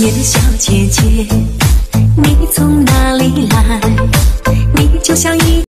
面的小姐姐，你从哪里来？你就像一。